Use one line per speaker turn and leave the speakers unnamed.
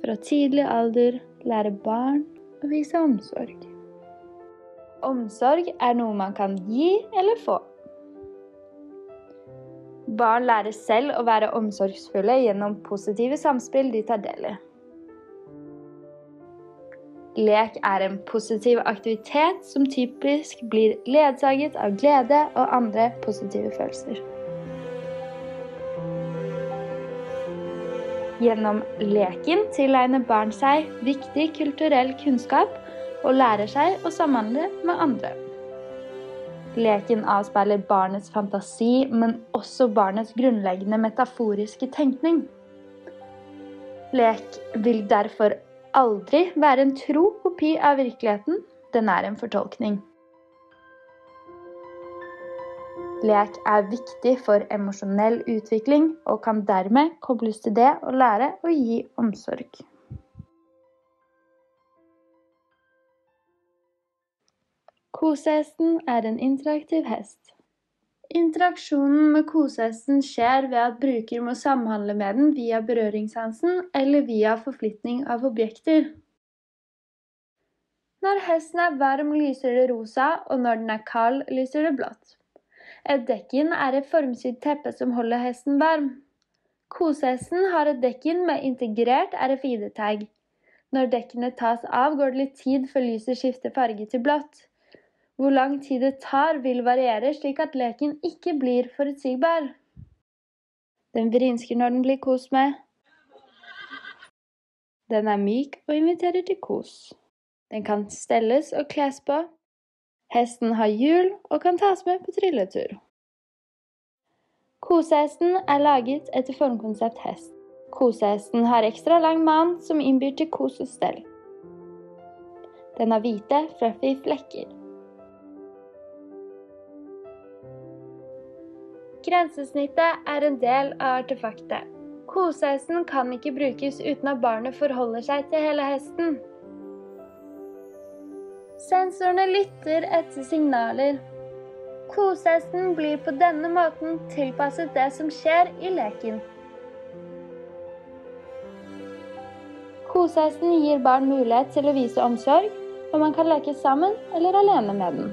fra tidlig alder lære barn å vise omsorg. Omsorg er noe man kan gi eller få. Barn lærer selv å være omsorgsfulle gjennom positive samspill de tar del i. Lek er en positiv aktivitet som typisk blir ledsaget av glede og andre positive følelser. Gjennom leken tilegner barn seg viktig kulturell kunnskap og lærer seg å samhandle med andre. Leken avspeiler barnets fantasi, men også barnets grunnleggende metaforiske tenkning. Lek vil derfor aldri være en tro kopi av virkeligheten, den er en fortolkning. Lek er viktig for emosjonell utvikling og kan dermed kobles til det å lære å gi omsorg. Kosehesten er en interaktiv hest. Interaksjonen med kosehesten skjer ved at bruker må samhandle med den via berøringssansen eller via forflytning av objekter. Når hesten er varm, lyser det rosa, og når den er kald, lyser det blått. Et dekkin er et formsydd teppe som holder hesten varm. Kosehesten har et dekkin med integrert RFID-tag. Når dekkene tas av, går det litt tid før lyset skifter farge til blått. Hvor lang tid det tar, vil variere, slik at leken ikke blir forutsigbar. Den vrinsker når den blir kost med. Den er myk og inviterer til kos. Den kan stelles og kles på. Hesten har hjul og kan tas med på trilletur. Kosehesten er laget etter formkonsept hest. Kosehesten har ekstra lang man som innbyr til kos og stell. Den har hvite, fluffy flekker. Grensesnittet er en del av artefaktet. Kosehesten kan ikke brukes uten at barnet forholder seg til hele hesten. Sensorene lytter etter signaler. Kosehesten blir på denne måten tilpasset det som skjer i leken. Kosehesten gir barn mulighet til å vise omsorg, og man kan leke sammen eller alene med den.